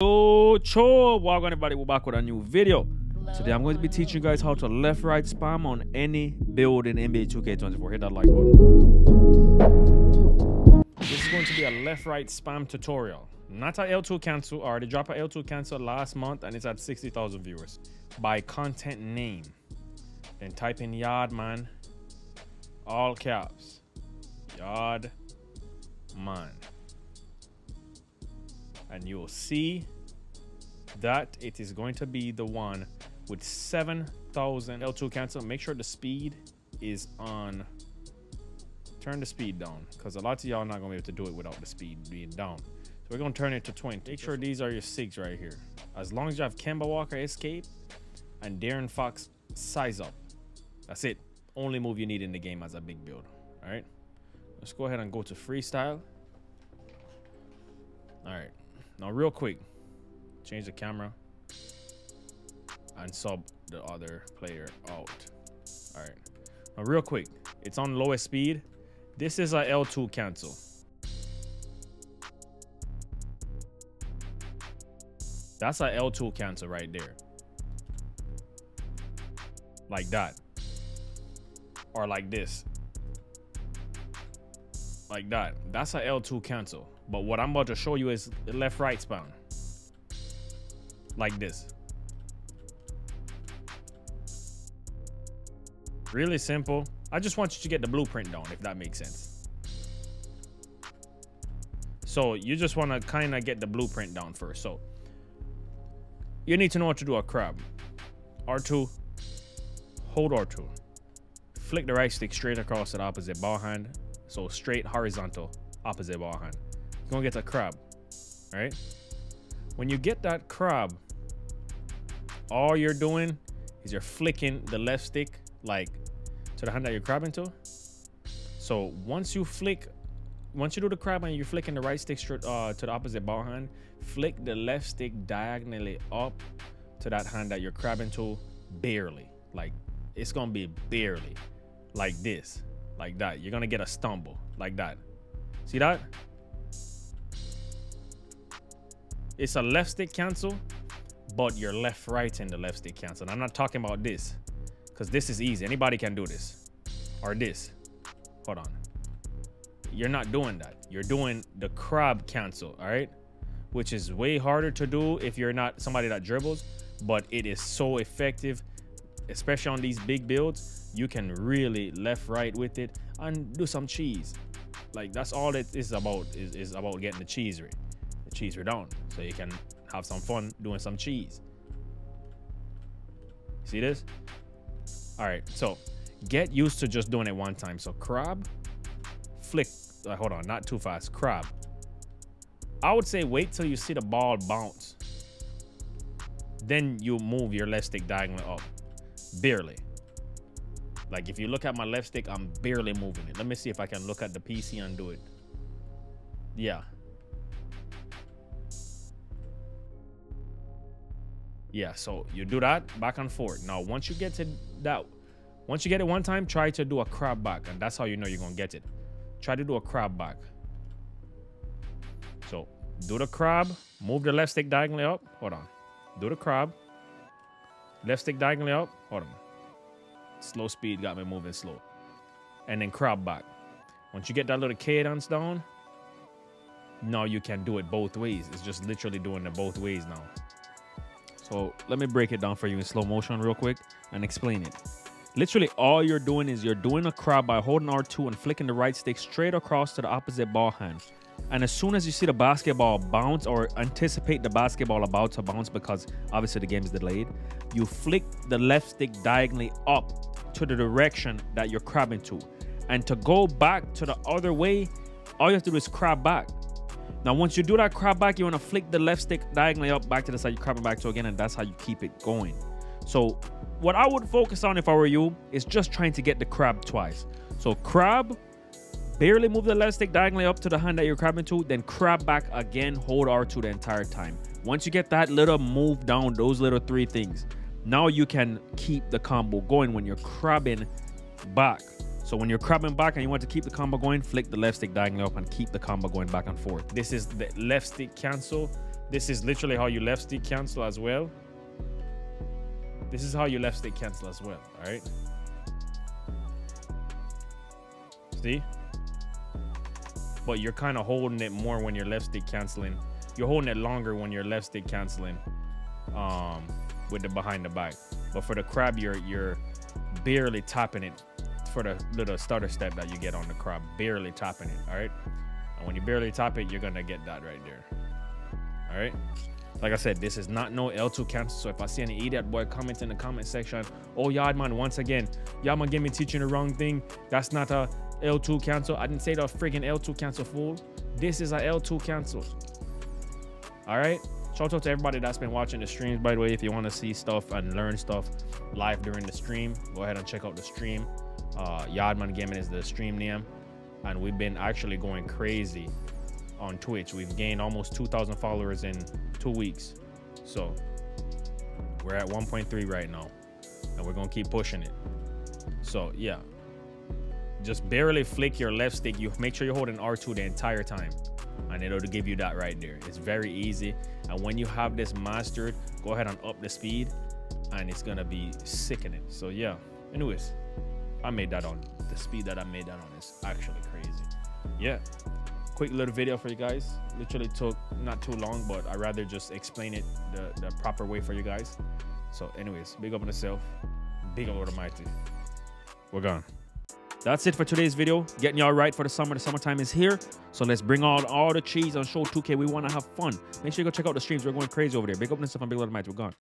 Yo, cho, welcome everybody. We're back with a new video. Today I'm going to be teaching you guys how to left right spam on any build in NBA 2K24. Hit that like button. This is going to be a left right spam tutorial. Not a L2 cancel. Already dropped a L2 cancel last month and it's at 60,000 viewers. By content name. Then type in Yaad Man. All caps. Yaad Man. And you'll see that it is going to be the one with 7,000 L2 cancel. Make sure the speed is on. Turn the speed down because a lot of y'all are not going to be able to do it without the speed being down. So we're going to turn it to 20. Make sure these are your SIGs right here. As long as you have Kemba Walker escape and De'Aaron Fox size up. That's it. Only move you need in the game as a big build. All right. Let's go ahead and go to freestyle. All right. Now, real quick, change the camera and sub the other player out. All right. Now, real quick, it's on lowest speed. This is a L2 cancel. That's a L2 cancel right there. Like that. Or like this. Like that. That's a L2 cancel. But what I'm about to show you is left right spam. Like this. Really simple. I just want you to get the blueprint down, if that makes sense. So you just want to kind of get the blueprint down first. So you need to know what to do a crab. R2, hold R2. Flick the right stick straight across the opposite ball hand. So straight horizontal, opposite ball hand. You're gonna get a crab, right? When you get that crab, all you're doing is you're flicking the left stick like to the hand that you're crabbing to. So once you flick, once you do the crab and you're flicking the right stick uh, to the opposite ball hand, flick the left stick diagonally up to that hand that you're crabbing to barely. Like it's gonna be barely like this, like that. You're gonna get a stumble like that. See that? It's a left stick cancel, but you're left right in the left stick cancel. And I'm not talking about this because this is easy. Anybody can do this or this. Hold on. You're not doing that. You're doing the crab cancel, all right? Which is way harder to do if you're not somebody that dribbles, but it is so effective, especially on these big builds. You can really left right with it and do some cheese. Like that's all it is about is, is about getting the cheese rate, the cheese rate down. So you can have some fun doing some cheese. See this? All right, so get used to just doing it one time. So crab, flick, uh, hold on, not too fast, crab. I would say wait till you see the ball bounce. Then you move your left stick diagonally up, barely. Like if you look at my left stick, I'm barely moving it. Let me see if I can look at the PC and do it. Yeah. Yeah, so you do that back and forth. Now, once you get to that, once you get it one time, try to do a crab back. And that's how you know you're to get it. Try to do a crab back. So do the crab, move the left stick diagonally up. Hold on. Do the crab. Left stick diagonally up. Hold on. Slow speed got me moving slow. And then crab back. Once you get that little cadence down, now you can do it both ways. It's just literally doing it both ways now. So let me break it down for you in slow motion real quick and explain it. Literally all you're doing is you're doing a crab by holding R2 and flicking the right stick straight across to the opposite ball hand. And as soon as you see the basketball bounce or anticipate the basketball about to bounce because obviously the game is delayed, you flick the left stick diagonally up to the direction that you're crabbing to. And to go back to the other way, all you have to do is crab back. Now, once you do that crab back, you want to flick the left stick diagonally up back to the side. you're crabbing back to again, and that's how you keep it going. So, what I would focus on if I were you is just trying to get the crab twice. So, crab, barely move the left stick diagonally up to the hand that you're crabbing to, then crab back again, hold R2 the entire time. Once you get that little move down, those little three things, now you can keep the combo going when you're crabbing back. So when you're crabbing back and you want to keep the combo going, flick the left stick diagonally up and keep the combo going back and forth. This is the left stick cancel This is literally how you left stick cancel as well. This is how you left stick cancel as well, all right? See? But you're kind of holding it more when you're left stick canceling. You're holding it longer when you're left stick canceling um, with the behind the back. But for the crab, you're you're barely tapping it for the little starter step that you get on the crab, barely tapping it, all right? And when you barely tap it, you're gonna get that right there, all right? Like I said, this is not no L2 cancel. So if I see any idiot boy comment in the comment section, oh YaadMan, once again, y'all man gave me teaching the wrong thing. That's not a L2 cancel. I didn't say the friggin' L2 cancel, fool. This is a L2 cancel. All right. Shout out to everybody that's been watching the streams, by the way. If you want to see stuff and learn stuff live during the stream, go ahead and check out the stream. Uh, YaadMan Gaming is the stream name. And we've been actually going crazy on Twitch. We've gained almost 2,000 followers in two weeks. So we're at 1.3 right now. And we're going to keep pushing it. So, yeah. Just barely flick your left stick. You make sure you're holding R2 the entire time. And it'll give you that right there. It's very easy. And when you have this mastered, go ahead and up the speed. And it's to be sickening. So, yeah. Anyways, I made that on. The speed that I made that on is actually crazy. Yeah quick little video for you guys. Literally took not too long, but I rather just explain it the, the proper way for you guys. So anyways, big up on yourself. Big up Almighty. We're gone. That's it for today's video. Getting y'all right for the summer. The summertime is here. So let's bring on all the cheese on Show 2K. We want to have fun. Make sure you go check out the streams. We're going crazy over there. Big up on yourself and big Lord Almighty. We're gone.